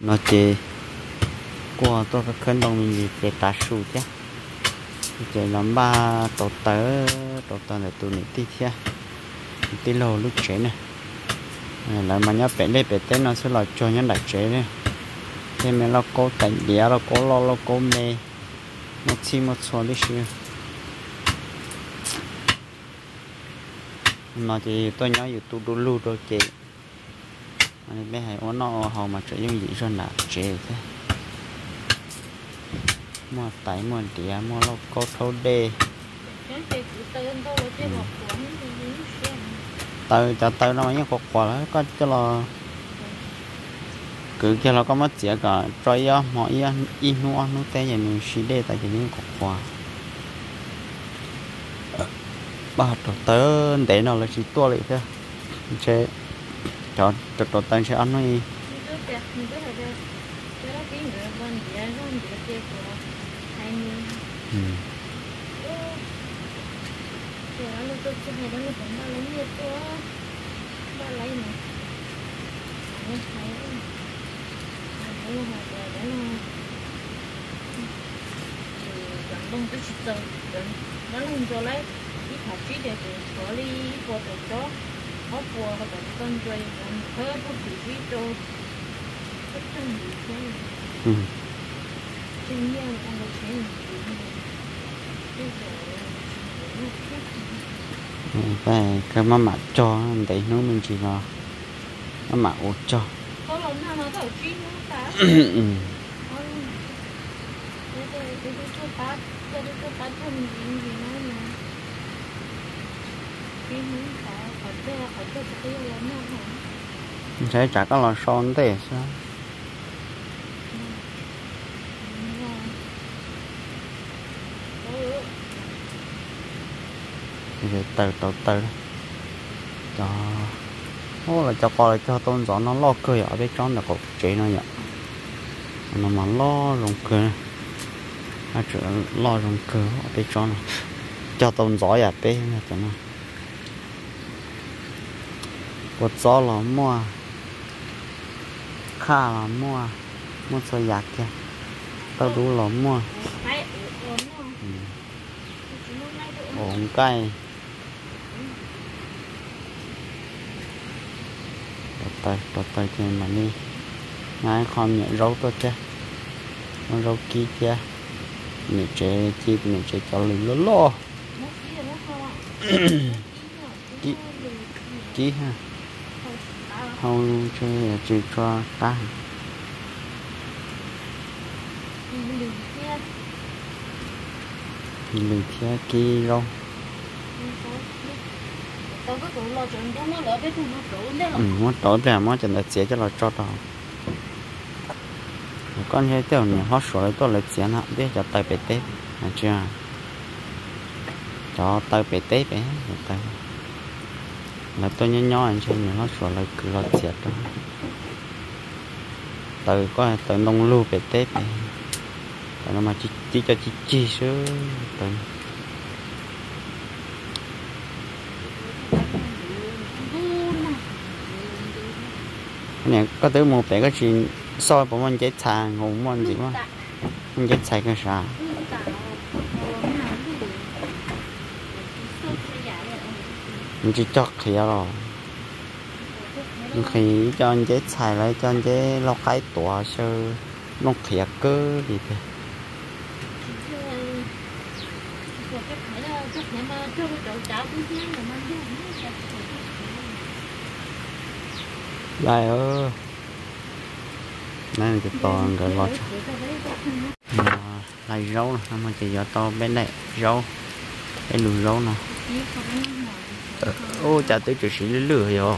nó chỉ qua tôi phải khấn đồng mình gì để trả sủ chứ. Chỉ làm ba tổ tớ tổ tớ là tụi này tí thia tí lô lúc chế này lại mà nhớ bé đây bé tên nó sẽ là cho nhân đại chế này thế mình lo cố cảnh đĩa nó cố lo nó cố mê. Một chi một số đi chứ, mà thì tôi nhớ youtube đu lưu đôi chị anh bé hay ôn nó họ mà chơi những gì rồi là chế thế. Mua tải mua đĩa mua lo có thâu đê. Tao cho tao nó những cục quả đó có cho là cứ cho nó có mất tiền cả trói á mọi ý in nó nó té vậy mình xí đê tại chỉ những cục quả ba trò tớ để nó là chỉ tua lại thôi chế cho trò trò tớ sẽ ăn nó đi ừ. đông tới chỉ giờ nó lên rồi lấy ít học phí để để họ tận con rồi làm thơ có chỉ phí cho tất cả những cái Ừ. trên nhau ăn được cái giờ cái mà mặc cho để nó mình chỉ là nó mặc ô cho có cái sẽ chả có son thế sao rồi từ từ từ. Cho. Ô là cho coi, cho tôn gió nó lo cười ở bên trong là cột chế nó nhở nó mà lo rồng cười. À chữ lo rồng cười ở bên trong này. Cho tôn gió à bên này. cho nó cột gió là mua kha là mua mua sợi giặc kìa. Tao đủ mua cái ổn không ừ. cây đọt tay đọt tay trên mà đi. Ngay con nhẹ râu tôi chứ con râu kia chứ nhẹ chế chi nhẹ chế cho lì lô. Lô nó nó không chi ha không chơi chỉ cho ta. Lì phía kia đấy ừ muốn tối về muốn chẳng là chế cho là cho đó con thấy tiểu này hót sổ tôi là chế nó biết cho tay bể tết. Là chưa? Cho tay bể tết bé tay là tôi nhớ nhó anh xem này sửa lại là cứ là đó. Từ có từ nông lưu về tết bé từ nó mà chỉ chỉ cho chỉ chi chứ từ cái này có tới một bé cái chuyện soi của mình chết xài ngủ mình gì mà mình chết xài cái sao mình chỉ cho khía rồi. Mình khi cho anh chế xài lại cho anh chế lo cái tòa sơ. Nó khía à, cơ gì thế đây ơ. Này cái toàn cái lọt mà, lại rau nè mà chỉ cho to bên này rau cái đường rau nè ô, chả tới chỗ xí lửa rồi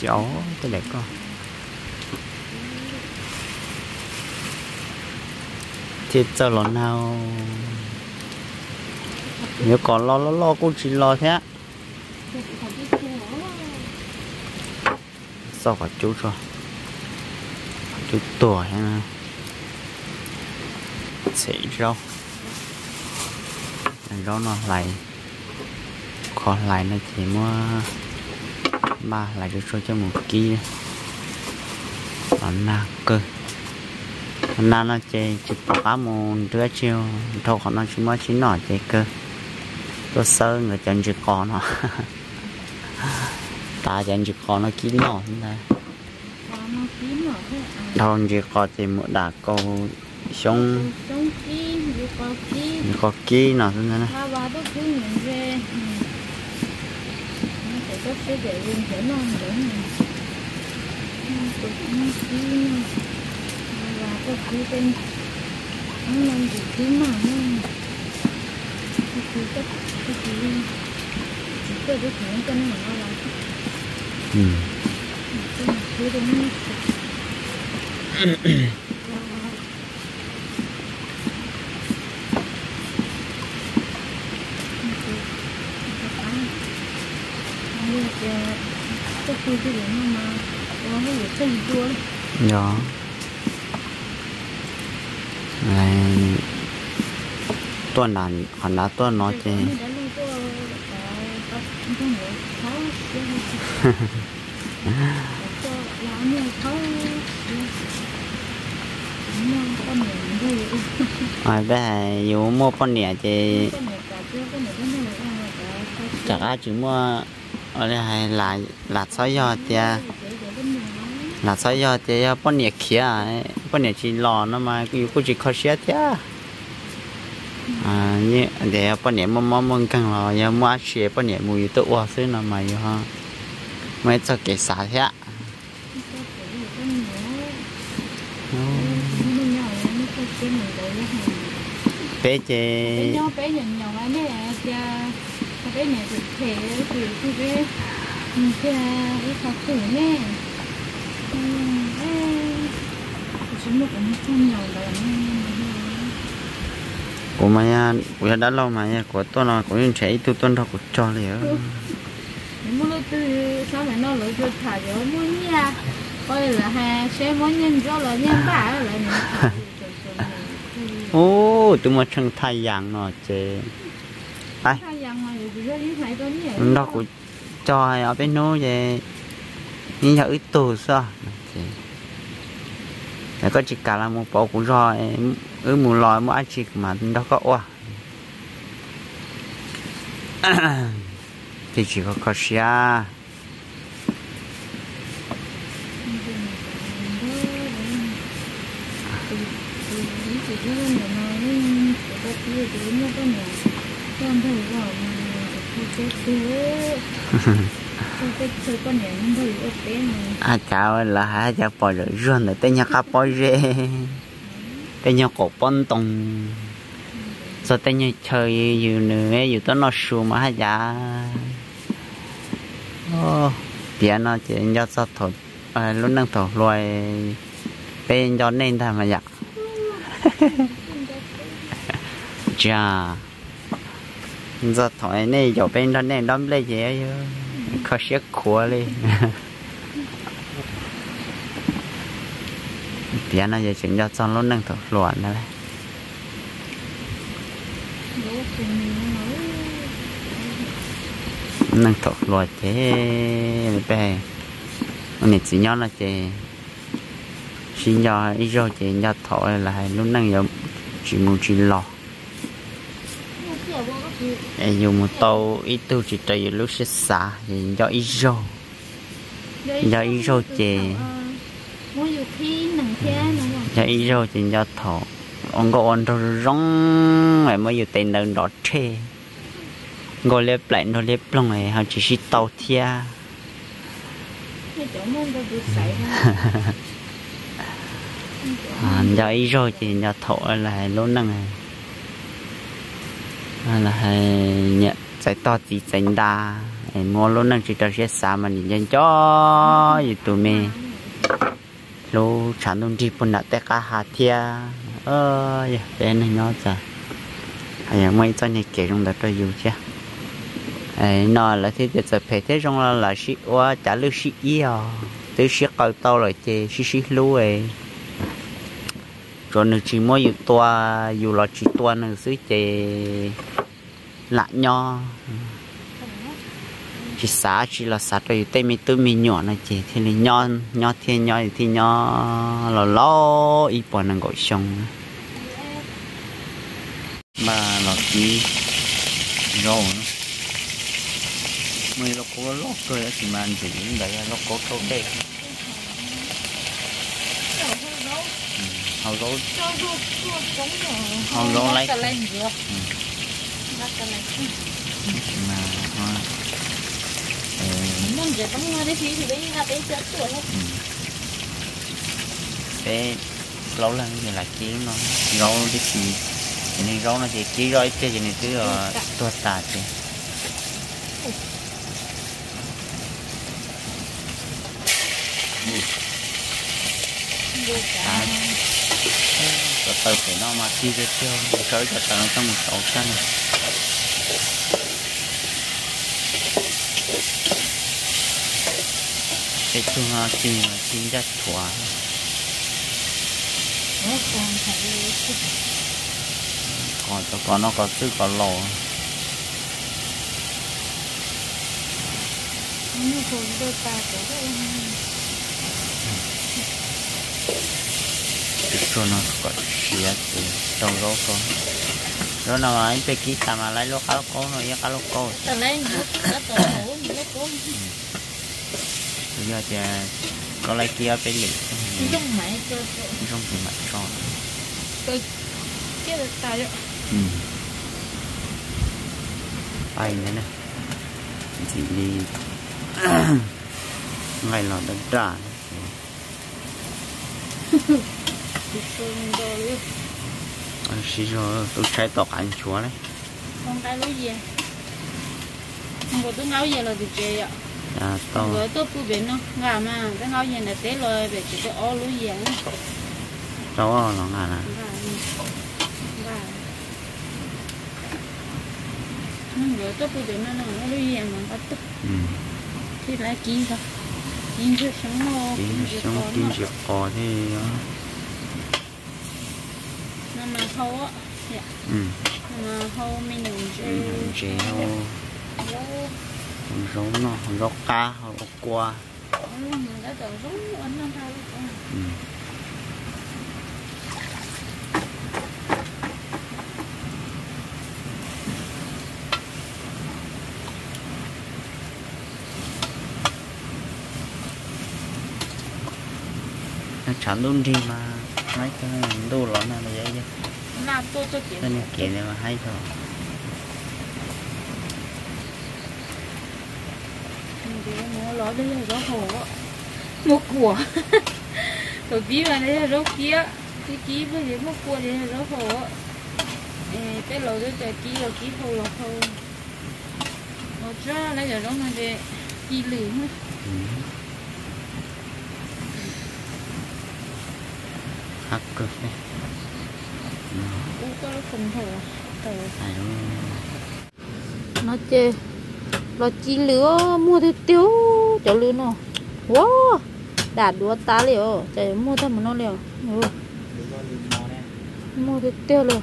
cháu cái này con thì cho lần nào. Nếu còn lo lo lo cũng chỉ lo thế. Sao phải chú cho? Chút tuổi ha. Sẽ rau rau nó lại khó lại nó chỉ mua ba, lại được số cho một ký. Nó na cơ. Na nó chơi chụp cá một đứa chiều. Thôi còn nó chỉ mua chín nọ chơi cơ. Tôi sơ người chân chỉ còn nó ta chân chỉ còn nó kín nọ thế đâu chỉ có chỉ một đà câu sống. Có kí nào thế này gì ừ luôn đó này tuần đàn còn đã tuần nó chơi rồi bé dù mua con nẻ chơi chắc ai chỉ mua ở đây hay là là sáu giờ thì là sáu giờ thì à, con nẻ kia à, con nẻ chỉ lò nó mà cứ cứ chỉ khó xé tia à. à. Như để con nẻ mua mua mua căng lò, giờ mua xé con nẻ mùi tự hoa xí nó mà ha. Mấy cho cái xả thế bé chị bé nhỏ bé nhỏ nhỏ ấy nè cha bé nhỏ thì thể thì thì bé cha cái khó khử nè chúng nó cũng không nhỏ đâu của mày của đã lâu mà của tôi nó cũng chạy tôi tôi đâu cũng cho liền mua lúc từ sau này nó lỡ cho thả cho mua nha. Coi là hà sẽ mua nhân cho là nhân bả là này ô tụi mà chân thay dạng nó chế ai nó cũng cho ở bên nó về nhưng giờ ít tù sao để có chỉ cả là một bộ của rồi ở mù lòi mua ăn chỉ mà. Đó có oa thì chỉ có có xia à chào là hai cha bò rồi rồi rồi tên nhà cá bò rê. Tên nhà cổ bón tông rồi tên nhà chơi nhiều nữa nhiều tới nó sù mà hai cha. Ô tiền nó chỉ cho sao thổi à lúc năng thổi loài. Bên cho nên thay mà dạ. chà. Giờ thổi này chỗ bên đó này đâm gì ấy khó xếp khua đi tiền nó giờ chuyện cho xong lúc năng thổi loạn đấy năng thổi loạn thế bé mình chỉ nhớ là chị xin cho ít rồi chị nhớ thọ là lúc năng giống chỉ muốn chỉ lò. em dùng một tàu ít tu chỉ trời lúc sẽ xả thì do ít rồi do ít rồi chị do ít rồi chị do thọ ông có ông rồi rong lại mới dùng tiền đơn đỏ chê ngồi lép lại nó lép lòng này họ chỉ chỉ tàu thia à, giờ ít rồi thì nhà thọ là lúc năng này là nhận chạy to thì tránh đa. Mua lúc năng chỉ cho sẽ xa mà nhìn nhận cho gì tụi mình lô sản đông đi bún đã tết cả hạt thia. Ơ bên này nó giờ à mấy cho nhà kể trong đó cho yêu chưa ấy nó là thế thì sẽ phải thế trong là là sĩ quá trả lưu sĩ yêu tới sĩ cầu tao rồi chê sĩ sĩ lúa ấy rồi nên chỉ mỗi dù toa dù là chỉ toa nữa xứ chè lạ nho. Chỉ xá chỉ là xá rồi tay mi tư mi nhỏ này chỉ thì là nho nho thiên, nho thì nho là lo ít bỏ năng gọi xong mà là chỉ rồi mày nó có lót rồi thì mà anh chỉ đấy nó có câu đây hầu rau hầu rau lấy. Mà hoa. Chỉ bé lâu lần thì là chỉ nó? Rau đi thì cái này rau nó thì chỉ rồi cái này cứ là tua tạt chứ. Được À cho từ phải nó mà chi cho tiêu tới cho nó trong một sổ xanh cái chung hoa chi mà chi ra thỏa. Còn cho con nó có sức có lò nó còn đôi ta của cái cái cho nó có xía thì trong đó có đó là anh phải ký tạm lại lúc áo lúc nó yêu áo lúc bây giờ thì có lấy kia phải lì trong máy cho trong thì mặt tròn cái là ta đó ừ bay nữa nè chị đi ngày nào đã trả thì sơn anh xí rồi tôi chạy tọt anh chúa đấy. Con cái lối gì không có tôi ngáo gì là được chơi ạ. À tao rồi tôi phụ biến nó. Ngà mà cái ngáo gì là té rồi về chỉ có ó lối gì á cháu nó ngà nè. Rồi tôi phụ biến nó nó lối gì mà bắt tức thì lại kí thôi. Kí cho sống nó cái xong kim chỉ có mà hâu á. Ừ. Nó mà hâu mình đừng chơi rốn nó rốt cá rốt qua ừ. Chẳng luôn đi mà mấy cái này đồ lắm là vậy chứ? Cái này kia này mà hay thôi. Lỡ đây là gió hồ á. Một của. Rồi bí vào đây là gió kia. Cái ký với cái một của đây là gió hồ á. Cái lỗ đó là ký là ký hồ là hồ. Cho lấy giờ đó mà để ký lử hết hắc cực đấy nó không phải nó chơi nó chỉ lửa mua thì tiêu cho lửa nó wow đã đua ta liệu chạy mua thêm một nó liệu ừ. mua thì tiêu liệu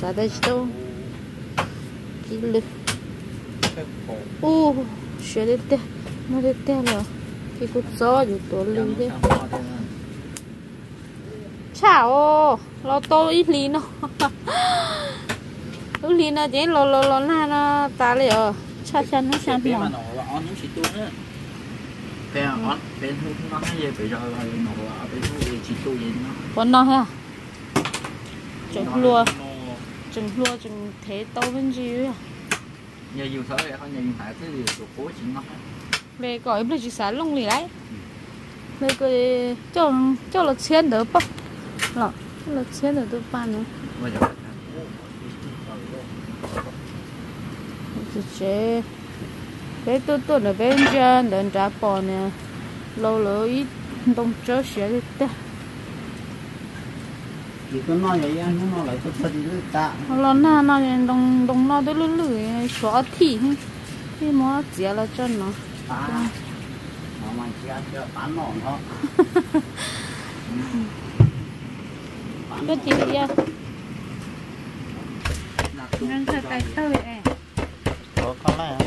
sao đây đâu chỉ lửa u xe đi tiêu mua thì tiêu liệu cái cút gió dù tổ lửa đi chảo lo to ít lý nó. Ít lý nó chỉ lo lo lo na nó ta lấy ở cha cha nó cha nó nó on những chị tu nữa bên on nó hay bây giờ là nó là bên thu về chị tu vậy nó còn nó ha chừng lua. chừng lua chừng thế to bên dưới à? nhà nhiều sao vậy không nhà nhiều thứ thì được cố chị nó về gọi em giờ chị sáng lông lì đấy. Ừ. Về cái cho cho là xuyên được không? 了了钱的都办了 bây giờ chỉ chế bé tôi tôi là bé chân đền trả bò nè lâu lâu ít đông chớ xé đi tê chỉ có nói vậy anh nó nói lại có thân với ta lo na na nè đông đông nó tới lử lử xóa thị cái mỏ dẻ là chân nó ta nó mà chỉ ăn cho bán nón thôi cái vậy là tu nên sao tay tơi ấy có có lại à?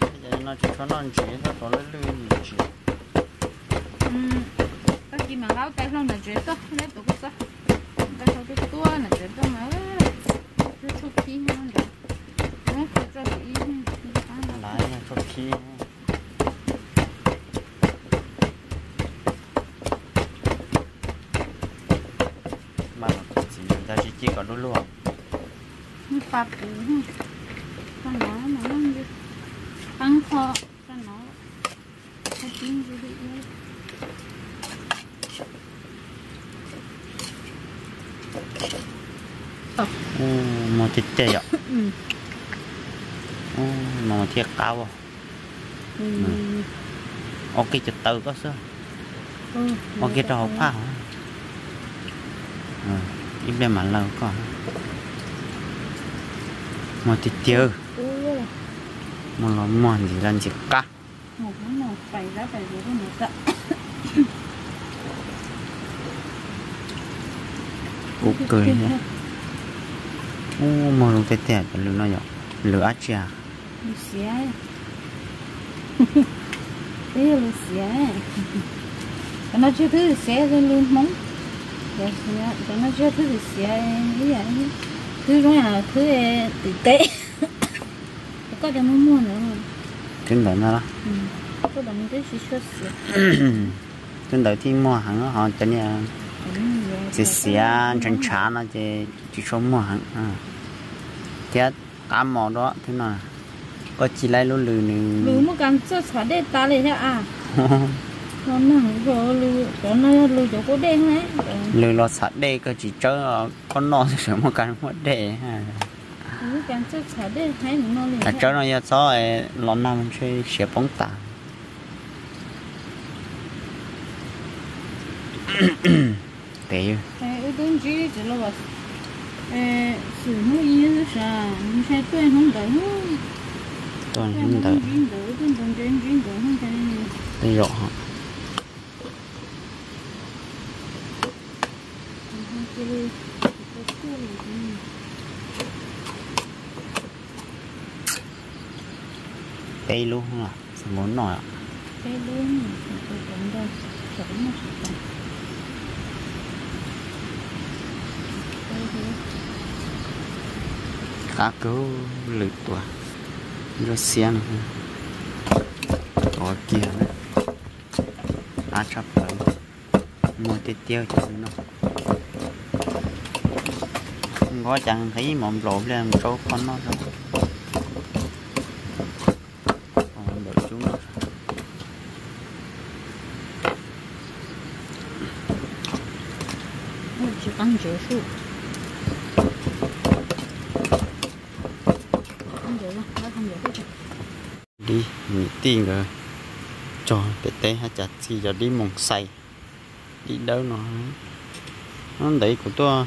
Bây giờ nó chỉ cho nó chỉ nó có lấy lươn gì chỉ ừ. Có gì mà gáo tay không là chuyện tốt lấy tụi cái sao tay không cái tua là chuyện tốt mà. Chút khí hơn rồi nó cứ cho ý lại nha cho khi mà nó chỉ ta chỉ có đôi luôn nó phạt ừ con nó mà nó tăng kho con nó. Cái tiếng gì đấy. Ô mà chết chết ạ. Ừ. Ô mà thiệt cao à ừ. Ok chụp từ có sao? Ừ ok trò phá hả? Ừ ít bên mà lâu có chết chết ừ mà nó mòn gì lên chỉ cá một cái một phải ra phải rồi cái một tạ cú cười nhá ô mà nó tê tê cái lửa nó nhở lửa chả Lu xé Thế là lu xé nó chưa thứ xé rồi luôn móng cái cái nó chưa thứ gì Cái gì Thứ rồi à thứ tử tế Có cái mua mua nữa trên đợi nó đó Có đồng cái gì chưa xí trên đợi thì mua hàng họ cho nhà chỉ xí à chân chả nó chỉ chỉ số mua hàng à thế cá mò đó thế nào có chỉ lấy lúa lừ nữa lúa mà cầm cho xả để ta lấy thế à nó nặng rồi lư chỗ nó lư chỗ có đen đấy lư lo sạt đê cơ chỉ cho ờ, con nó sẽ một cái mất đê. Ha cái chỗ sạt đê hay nó liền cái chỗ nó giờ cho lo nằm chơi xếp bóng tả tệ ờ, ư đúng chứ chỉ là vật sử dụng yên sa mình sẽ tuyên không đỡ tuyên không đỡ tuyên không đỡ tuyên không đỡ tuyên không đỡ tuyên không đỡ cây luôn không ạ? À? Muốn nổi ạ? cây luôn, tôi cũng đâu, chuẩn một chút. cá cứu lượt quá rất xiên có kia á chập lắm mua tiêu cho nó có chẳng thấy mồm lộ lên số con nó rồi đi. Mình tiền rồi cho bé té hả chặt gì giờ đi mồng xay đi đâu nó? Nó đấy của tôi.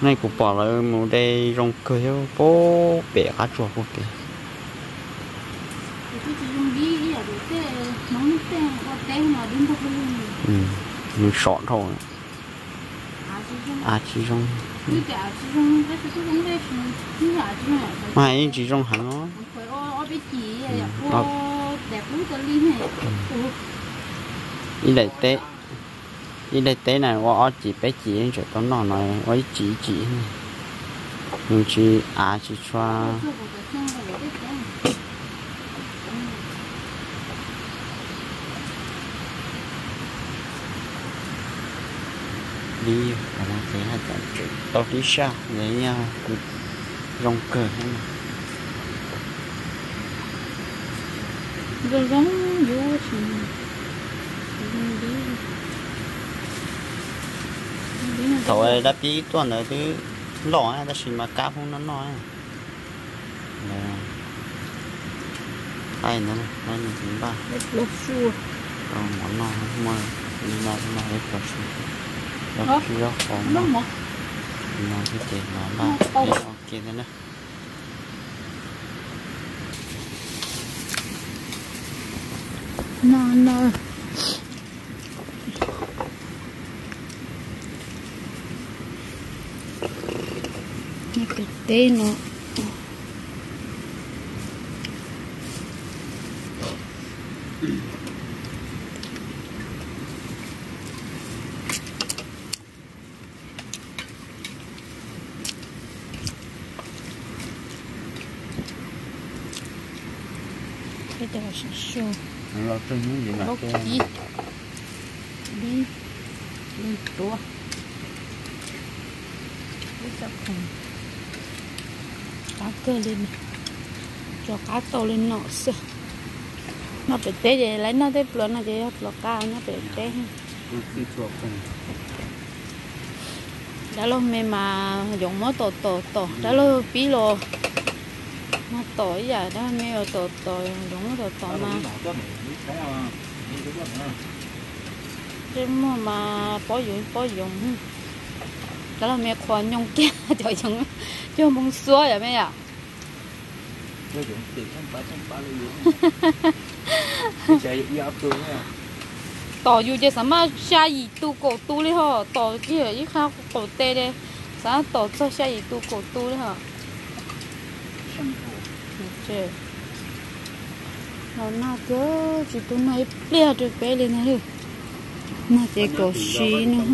này của bỏ lại một đây rong cười bố bẻ cá chuột đến đâu luôn ừ mình sọn thôi. À chỉ rong. Mà. Anh chỉ rong hẳn nó? Ừ. đẹp lắm cái ly này Ủa, đi đây té đi đây té này qua chỉ bé chỉ cho tôi nói nói với chỉ chỉ. Nhưng chỉ à chỉ cho có đi và nó thấy là chọn chữ tao đi xa, lấy nhau rong cờ hay mà rồi giống vô thì đi tàu ấy đã bị tuần rồi thứ lỏ ấy đã xin mà cá không nó nói. Ai nữa? Nó nhìn chúng ta lột xua. Ờ món nó mà đi ra thế nào đấy lột xua. Lột xua khó mà nó cái tiền nó là cái ok thế nữa no no cái cái tên nó cái đó là số nó trên những gì mà bốc cái chi đi đi tua đi tập cùng cá cơ lên này. cho cá to lên nọ xưa nó phải tế để lấy nó tới bữa nó vậy bữa cao nó phải tế đã lo mẹ mà dùng mó tổ tổ tổ đã lo bí lo nó tổ giờ đó mẹ ở tổ tổ dùng nó tổ tổ mà. Cái mà mà bỏ dùng bỏ dùng đó là mẹ khoa nhung kia cho dùng cho mong xua vậy mẹ Tôi dùng tiền không phải không phải là dùng chạy đi áp tôi nha. Tỏ dù cho sao mà xa gì tu cổ tu đi hả? Tỏ ở ít khác cổ tê đây. Sao tỏ cho xa gì tu cổ tu đi hả? Chơi nó na cơ chỉ tu này bia được bé lên này mà chỉ cổ xí nữa